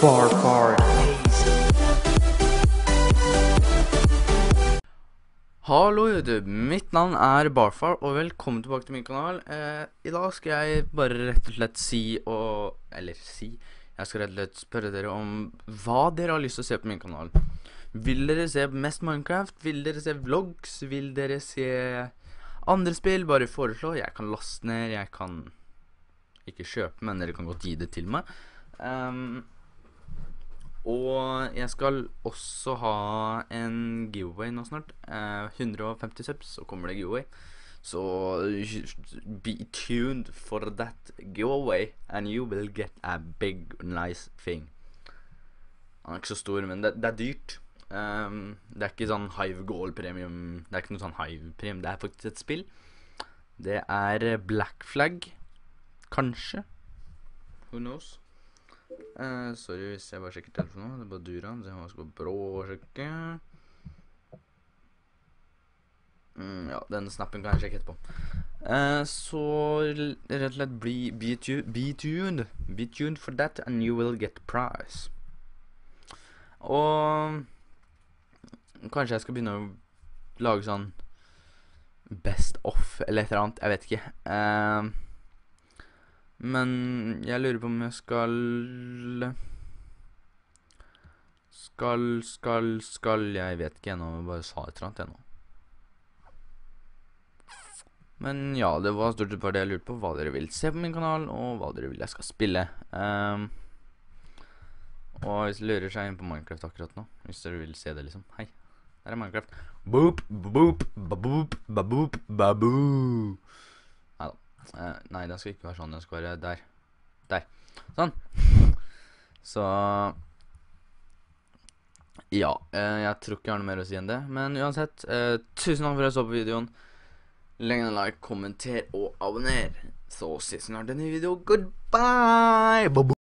Bar Card. Hallo YouTube, mitt navn er Barfar, og velkommen tilbake til min kanal. Eh, I dag skal jeg bare rett og slett si og Eller si Jeg skal rett og slett spørre dere om hva dere har lyst til å se på min kanal. Vil dere se mest Minecraft? Vil dere se vlogs? Vil dere se andre spill? Bare foreslå. Jeg kan laste ned, jeg kan ikke kjøpe, men dere kan godt gi det til meg. Um, og jeg skal også ha en giveaway nå snart. Uh, 150 subs, så kommer det giveaway. Så be tuned for that giveaway, and you will get a big, nice thing. Han er ikke så stor, men det, det er dyrt. Um, det er ikke sånn Hive Goal Premium Det er ikke noe sånn Hive Premium, det er faktisk et spill. Det er Black Flag. Kanskje. Who knows? Eh, sorry hvis jeg bare sjekker telefonen. Det er bare Duran, så jeg skal bråsjekke. Mm, ja, den snappen kan jeg sjekke etterpå. Eh, så rett og slett bli be, be tuned. Be tuned for that, and you will get prize. Og kanskje jeg skal begynne å lage sånn Best off eller et eller annet. Jeg vet ikke. Eh, men jeg lurer på om jeg skal Skal, skal, skal Jeg vet ikke ennå. Jeg bare sa et eller annet ennå. Men ja, det var stort sett bare det jeg lurte på. Hva dere vil se på min kanal, og hva dere vil jeg skal spille. Um, og hvis dere lurer seg inn på Minecraft akkurat nå, hvis dere vil se det, liksom. Hei, der er Minecraft. Boop, boop, baboop, baboop, baboo. Eh, nei, den skal ikke være sånn. Den skal være der. Der. Sånn. Så Ja. eh, jeg tror ikke jeg har noe mer å si enn det. Men uansett, eh, tusen takk for at dere så på videoen. Legg en like, kommenter og abonner. Så ses snart i en ny video. Goodbye!